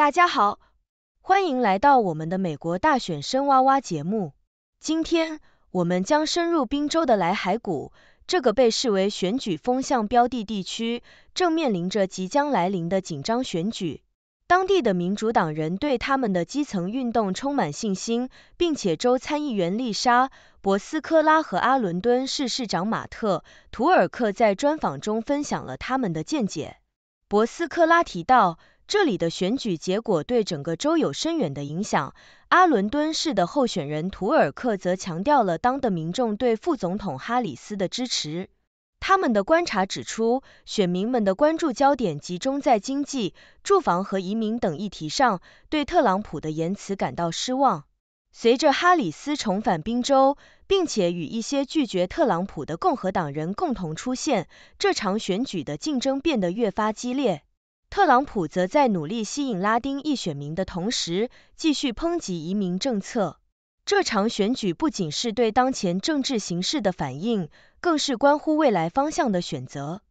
大家好，欢迎来到我们的美国大选深挖挖节目。今天我们将深入宾州的莱海谷，这个被视为选举风向标的地区，正面临着即将来临的紧张选举。当地的民主党人对他们的基层运动充满信心，并且州参议员丽莎·博斯科拉和阿伦敦市市长马特·图尔克在专访中分享了他们的见解。博斯科拉提到，这里的选举结果对整个州有深远的影响。阿伦敦市的候选人图尔克则强调了当地民众对副总统哈里斯的支持。他们的观察指出，选民们的关注焦点集中在经济、住房和移民等议题上，对特朗普的言辞感到失望。随着哈里斯重返宾州，并且与一些拒绝特朗普的共和党人共同出现，这场选举的竞争变得越发激烈。特朗普则在努力吸引拉丁裔选民的同时，继续抨击移民政策。这场选举不仅是对当前政治形势的反应，更是关乎未来方向的选择。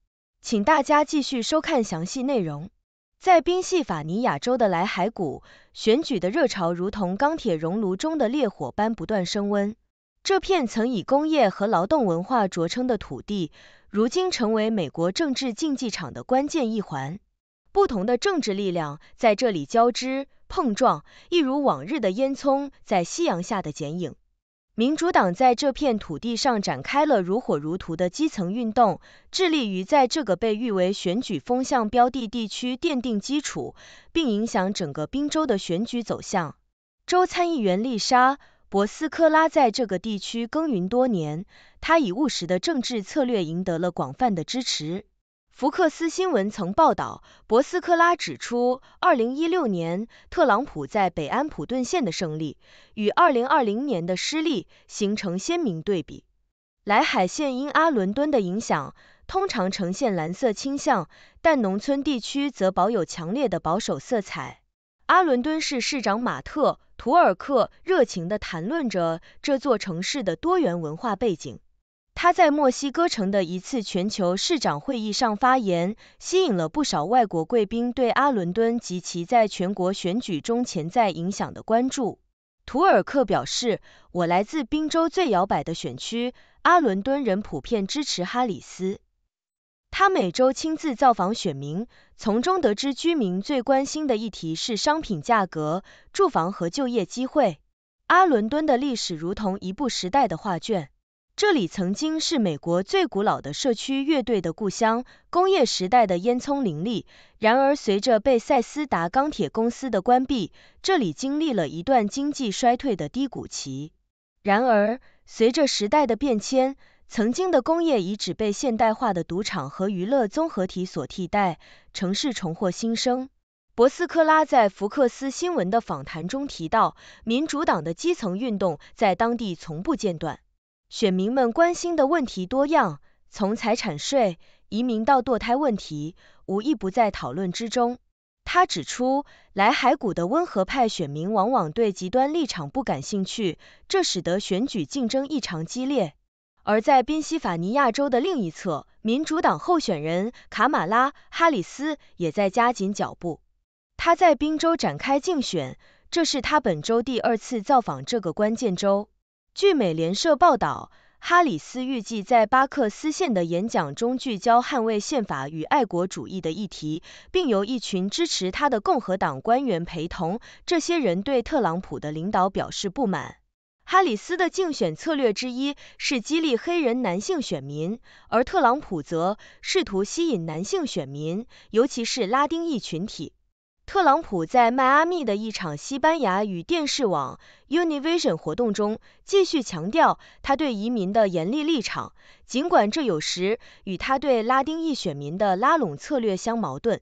请大家继续收看详细内容。在宾夕法尼亚州的莱海谷，选举的热潮如同钢铁熔炉中的烈火般不断升温。这片曾以工业和劳动文化着称的土地，如今成为美国政治竞技场的关键一环。不同的政治力量在这里交织。碰撞，一如往日的烟囱在夕阳下的剪影。民主党在这片土地上展开了如火如荼的基层运动，致力于在这个被誉为选举风向标的地区奠定基础，并影响整个宾州的选举走向。州参议员丽莎·博斯科拉在这个地区耕耘多年，她以务实的政治策略赢得了广泛的支持。福克斯新闻曾报道，博斯科拉指出，二零一六年特朗普在北安普顿县的胜利与二零二零年的失利形成鲜明对比。莱海县因阿伦敦的影响，通常呈现蓝色倾向，但农村地区则保有强烈的保守色彩。阿伦敦市市长马特·图尔克热情地谈论着这座城市的多元文化背景。他在墨西哥城的一次全球市长会议上发言，吸引了不少外国贵宾对阿伦敦及其在全国选举中潜在影响的关注。图尔克表示：“我来自宾州最摇摆的选区，阿伦敦人普遍支持哈里斯。他每周亲自造访选民，从中得知居民最关心的议题是商品价格、住房和就业机会。阿伦敦的历史如同一部时代的画卷。”这里曾经是美国最古老的社区乐队的故乡，工业时代的烟囱林立。然而，随着贝塞斯达钢铁公司的关闭，这里经历了一段经济衰退的低谷期。然而，随着时代的变迁，曾经的工业遗址被现代化的赌场和娱乐综合体所替代，城市重获新生。博斯科拉在福克斯新闻的访谈中提到，民主党的基层运动在当地从不间断。选民们关心的问题多样，从财产税、移民到堕胎问题，无一不在讨论之中。他指出，莱海谷的温和派选民往往对极端立场不感兴趣，这使得选举竞争异常激烈。而在宾夕法尼亚州的另一侧，民主党候选人卡马拉·哈里斯也在加紧脚步。他在宾州展开竞选，这是他本周第二次造访这个关键州。据美联社报道，哈里斯预计在巴克斯县的演讲中聚焦捍卫宪法与爱国主义的议题，并由一群支持他的共和党官员陪同。这些人对特朗普的领导表示不满。哈里斯的竞选策略之一是激励黑人男性选民，而特朗普则试图吸引男性选民，尤其是拉丁裔群体。特朗普在迈阿密的一场西班牙语电视网 Univision 活动中，继续强调他对移民的严厉立场，尽管这有时与他对拉丁裔选民的拉拢策略相矛盾。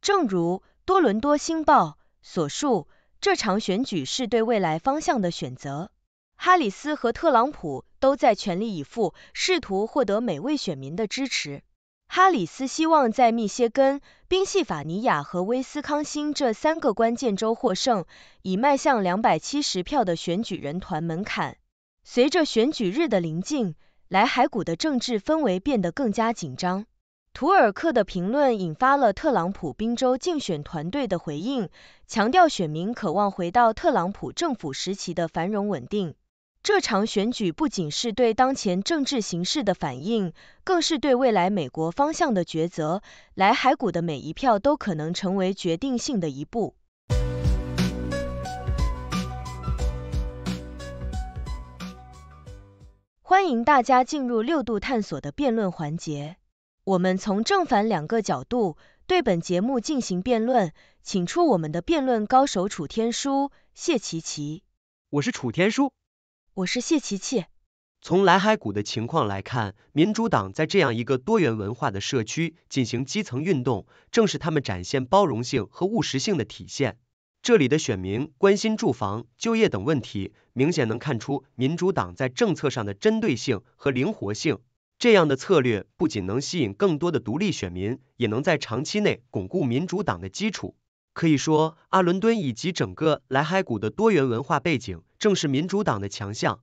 正如多伦多星报所述，这场选举是对未来方向的选择。哈里斯和特朗普都在全力以赴，试图获得每位选民的支持。哈里斯希望在密歇根、宾夕法尼亚和威斯康星这三个关键州获胜，以迈向两百七十票的选举人团门槛。随着选举日的临近，莱海谷的政治氛围变得更加紧张。图尔克的评论引发了特朗普宾州竞选团队的回应，强调选民渴望回到特朗普政府时期的繁荣稳定。这场选举不仅是对当前政治形势的反应，更是对未来美国方向的抉择。来海谷的每一票都可能成为决定性的一步。欢迎大家进入六度探索的辩论环节。我们从正反两个角度对本节目进行辩论，请出我们的辩论高手楚天舒、谢琪琪。我是楚天舒，我是谢琪琪。从来海谷的情况来看，民主党在这样一个多元文化的社区进行基层运动，正是他们展现包容性和务实性的体现。这里的选民关心住房、就业等问题，明显能看出民主党在政策上的针对性和灵活性。这样的策略不仅能吸引更多的独立选民，也能在长期内巩固民主党的基础。可以说，阿伦敦以及整个莱海谷的多元文化背景正是民主党的强项。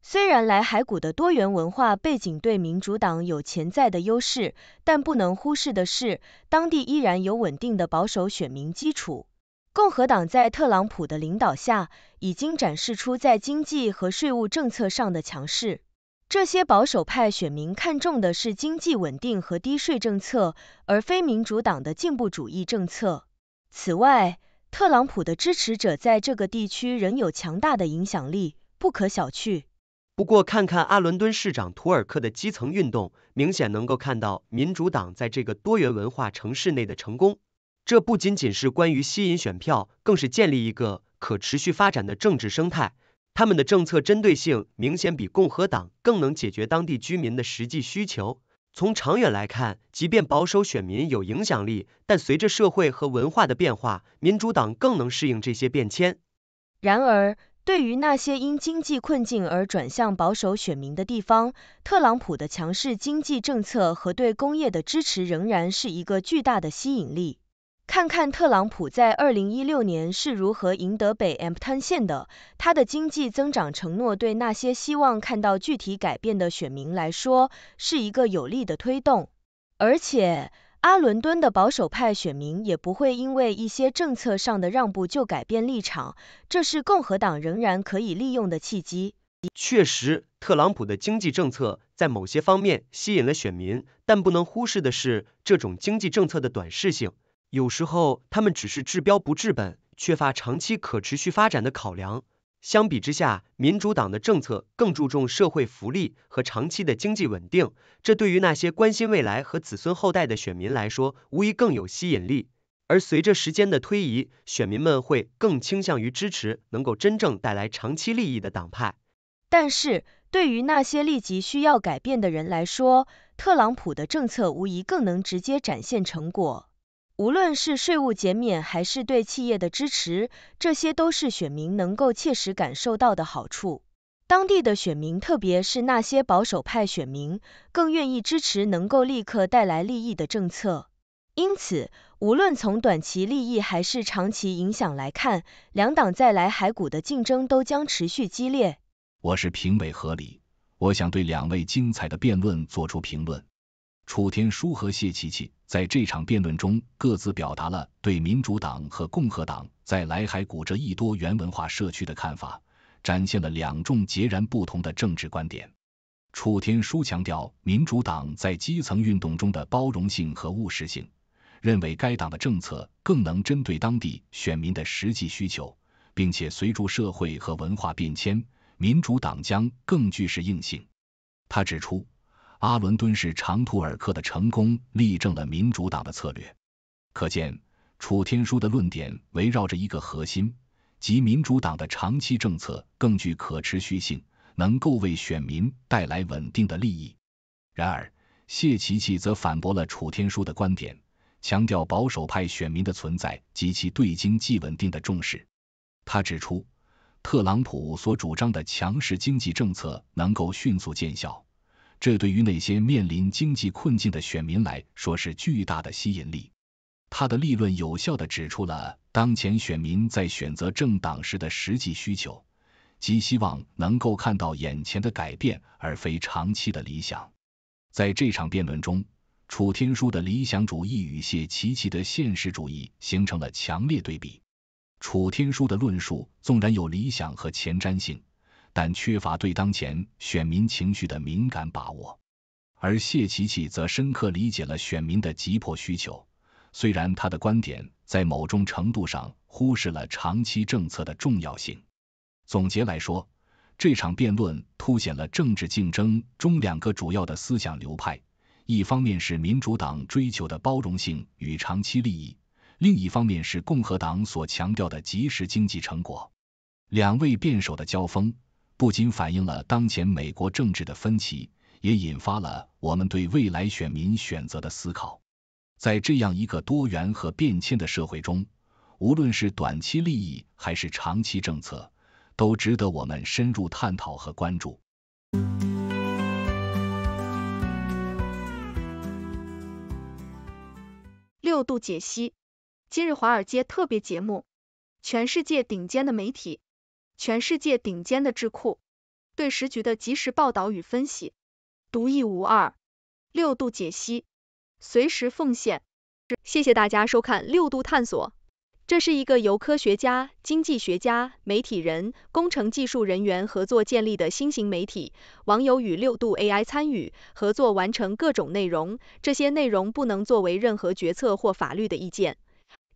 虽然莱海谷的多元文化背景对民主党有潜在的优势，但不能忽视的是，当地依然有稳定的保守选民基础。共和党在特朗普的领导下，已经展示出在经济和税务政策上的强势。这些保守派选民看重的是经济稳定和低税政策，而非民主党的进步主义政策。此外，特朗普的支持者在这个地区仍有强大的影响力，不可小觑。不过，看看阿伦敦市长图尔克的基层运动，明显能够看到民主党在这个多元文化城市内的成功。这不仅仅是关于吸引选票，更是建立一个可持续发展的政治生态。他们的政策针对性明显比共和党更能解决当地居民的实际需求。从长远来看，即便保守选民有影响力，但随着社会和文化的变化，民主党更能适应这些变迁。然而，对于那些因经济困境而转向保守选民的地方，特朗普的强势经济政策和对工业的支持仍然是一个巨大的吸引力。看看特朗普在二零一六年是如何赢得北 Ampton 县的。他的经济增长承诺对那些希望看到具体改变的选民来说是一个有力的推动。而且，阿伦敦的保守派选民也不会因为一些政策上的让步就改变立场，这是共和党仍然可以利用的契机。确实，特朗普的经济政策在某些方面吸引了选民，但不能忽视的是这种经济政策的短视性。有时候，他们只是治标不治本，缺乏长期可持续发展的考量。相比之下，民主党的政策更注重社会福利和长期的经济稳定，这对于那些关心未来和子孙后代的选民来说，无疑更有吸引力。而随着时间的推移，选民们会更倾向于支持能够真正带来长期利益的党派。但是，对于那些立即需要改变的人来说，特朗普的政策无疑更能直接展现成果。无论是税务减免还是对企业的支持，这些都是选民能够切实感受到的好处。当地的选民，特别是那些保守派选民，更愿意支持能够立刻带来利益的政策。因此，无论从短期利益还是长期影响来看，两党在来海谷的竞争都将持续激烈。我是评委何理，我想对两位精彩的辩论做出评论。楚天舒和谢琪琪在这场辩论中各自表达了对民主党和共和党在莱海谷这一多元文化社区的看法，展现了两种截然不同的政治观点。楚天舒强调民主党在基层运动中的包容性和务实性，认为该党的政策更能针对当地选民的实际需求，并且随着社会和文化变迁，民主党将更具适应性。他指出。阿伦敦市长图尔克的成功例证了民主党的策略，可见楚天舒的论点围绕着一个核心，即民主党的长期政策更具可持续性，能够为选民带来稳定的利益。然而，谢琪琪则反驳了楚天舒的观点，强调保守派选民的存在及其对经济稳定的重视。他指出，特朗普所主张的强势经济政策能够迅速见效。这对于那些面临经济困境的选民来说是巨大的吸引力。他的立论有效地指出了当前选民在选择政党时的实际需求，即希望能够看到眼前的改变，而非长期的理想。在这场辩论中，楚天舒的理想主义与谢奇奇的现实主义形成了强烈对比。楚天舒的论述纵然有理想和前瞻性，但缺乏对当前选民情绪的敏感把握；而谢奇奇则深刻理解了选民的急迫需求。虽然他的观点在某种程度上忽视了长期政策的重要性。总结来说，这场辩论凸显了政治竞争中两个主要的思想流派。一方面是民主党追求的包容性与长期利益，另一方面是共和党所强调的即时经济成果。两位辩手的交锋，不仅反映了当前美国政治的分歧，也引发了我们对未来选民选择的思考。在这样一个多元和变迁的社会中，无论是短期利益还是长期政策，都值得我们深入探讨和关注。六度解析，今日华尔街特别节目，全世界顶尖的媒体，全世界顶尖的智库，对时局的及时报道与分析，独一无二。六度解析，随时奉献。谢谢大家收看六度探索。这是一个由科学家、经济学家、媒体人、工程技术人员合作建立的新型媒体。网友与六度 AI 参与合作完成各种内容，这些内容不能作为任何决策或法律的意见。